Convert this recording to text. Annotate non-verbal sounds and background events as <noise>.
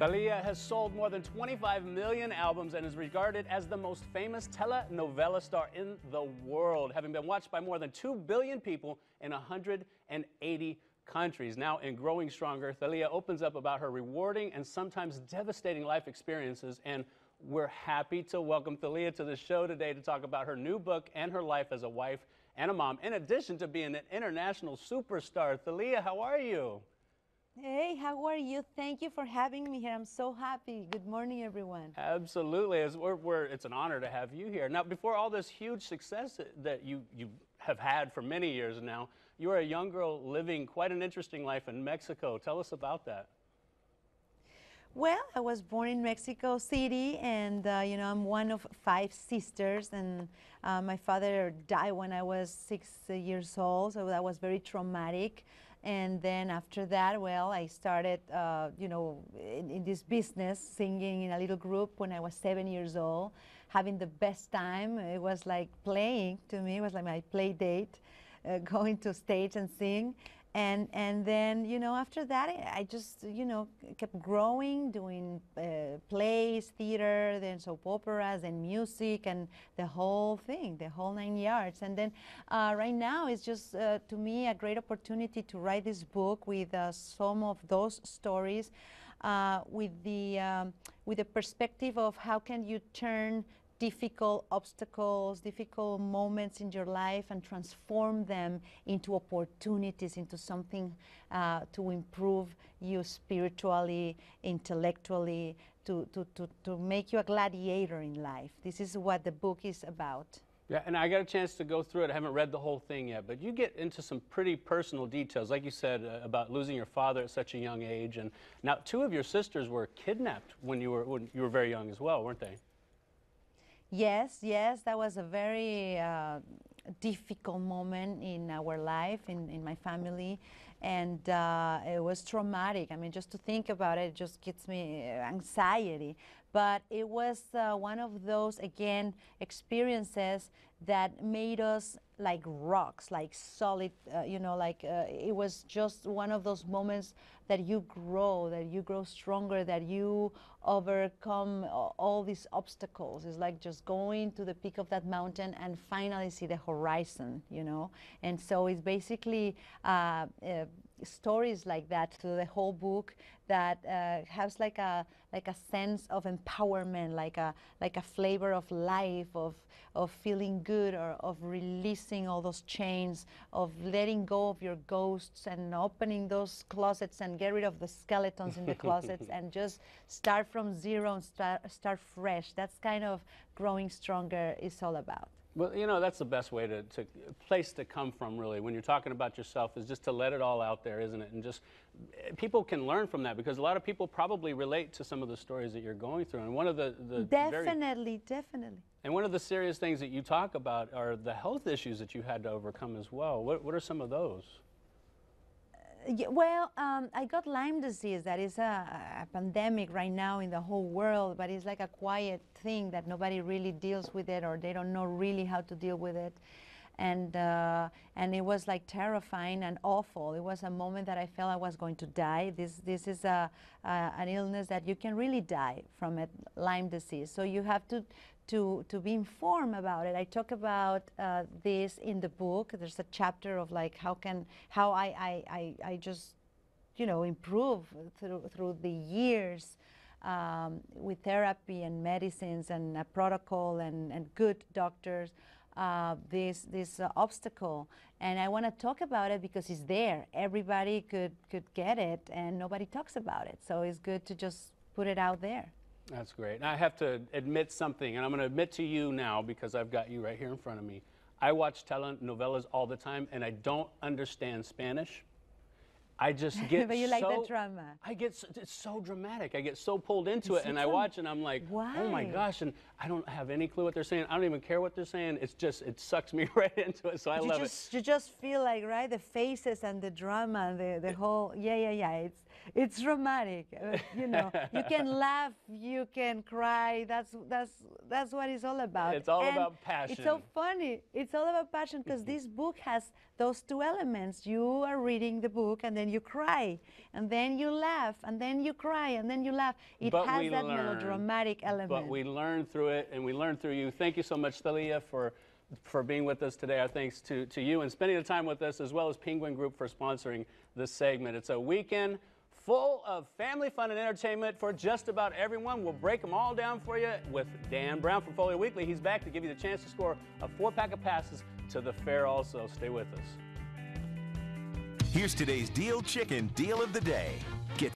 Thalia has sold more than 25 million albums and is regarded as the most famous telenovela star in the world, having been watched by more than 2 billion people in 180 countries. Now, in Growing Stronger, Thalia opens up about her rewarding and sometimes devastating life experiences, and we're happy to welcome Thalia to the show today to talk about her new book and her life as a wife and a mom, in addition to being an international superstar. Thalia, how are you? Hey, how are you? Thank you for having me here. I'm so happy. Good morning, everyone. Absolutely. It's, we're, we're, it's an honor to have you here. Now, before all this huge success that you, you have had for many years now, you are a young girl living quite an interesting life in Mexico. Tell us about that. Well, I was born in Mexico City, and uh, you know I'm one of five sisters, and uh, my father died when I was six years old, so that was very traumatic. And then after that, well, I started, uh, you know, in, in, this business, singing in a little group when I was seven years old, having the best time. It was like playing to me. It was like my play date, uh, <laughs> going to stage and sing and and then you know after that I just you know kept growing, doing uh, plays, theater, then soap operas and music and the whole thing, the whole nine yards. And then uh, right now it's just uh, to me a great opportunity to write this book with uh, some of those stories. Uh, with the um, with the perspective of how can you turn difficult obstacles, difficult moments in your life and transform them into opportunities, into something uh, to improve you spiritually, intellectually, to, to, to, to make you a gladiator in life. This is what the book is about. Yeah, and I got a chance to go through it. I haven't read the whole thing yet, but you get into some pretty personal details, like you said uh, about losing your father at such a young age, and now two of your sisters were kidnapped when you were when you were very young as well, weren't they? Yes, yes, that was a very uh, difficult moment in our life, in, in my family, and uh, it was traumatic. I mean, just to think about it, just gets me anxiety. But it was uh, one of those, again, experiences that made us like rocks, like solid, uh, you know, like uh, it was just one of those moments that you grow, that you grow stronger, that you overcome all these obstacles. It's like just going to the peak of that mountain and finally see the horizon, you know. And so it's basically uh, uh stories like that through the whole book that uh, has like a like a sense of empowerment, like a like a flavor of life, of of feeling good, or of releasing all those chains, of letting go of your ghosts and opening those closets and get rid of the skeletons in the closets <laughs> and just start from zero and start start fresh. That's kind of growing stronger is all about. Well, you know, that's the best way to, to place to come from, really, when you're talking about yourself, is just to let it all out there, isn't it? And just eh, people can learn from that because a lot of people probably relate to some of the stories that you're going through. And one of the, the definitely, very, definitely. And one of the serious things that you talk about are the health issues that you had to overcome as well. What, what are some of those? Yeah, well, um, I got Lyme disease. That is a, a, pandemic right now in the whole world, but it's like a quiet thing that nobody really deals with it, or they don't know really how to deal with it. And uh, and it was like terrifying and awful. It was a moment that I felt I was going to die. This this is a, a an illness that you can really die from it, Lyme disease. So you have to to, to be informed about it. I talk about uh, this in the book. There's a chapter of like how can how I, I, I, I just you know improve through through the years um, with therapy and medicines and a protocol and, and good doctors. Uh, this this uh, obstacle, and I want to talk about it because it's there. Everybody could could get it, and nobody talks about it. So it's good to just put it out there. That's great. I have to admit something, and I'm going to admit to you now because I've got you right here in front of me. I watch telenovelas all the time, and I don't understand Spanish. I just <laughs> get but you so, like the drama. I get so, it's so dramatic. I get so pulled into it, and I watch, and I'm like, Why? oh my gosh! And I don't have any clue what they're saying. I don't even care what they're saying. It's just it sucks me <laughs> right into it. So I you love just, it. You just feel like right the faces and the drama, and the the whole yeah yeah yeah. It's it's dramatic. Uh, you know, you can <laughs> laugh, you can cry. That's that's that's what it's all about. It's all And about passion. It's so funny. It's all about passion because this book has those two elements. You are reading the book and then you cry, and then you laugh, and then you cry, and then you laugh. It But has that learn. melodramatic element. But we learn through it, and we learn through you. Thank you so much, Thalia, for for being with us today. Our thanks to, to you and spending the time with us, as well as Penguin Group for sponsoring this segment. It's a weekend full of family fun and entertainment for just about everyone. We'll break them all down for you with Dan Brown from Folio Weekly. He's back to give you the chance to score a four-pack of passes to the fair also. Stay with us. Here's today's Deal Chicken Deal of the Day. Get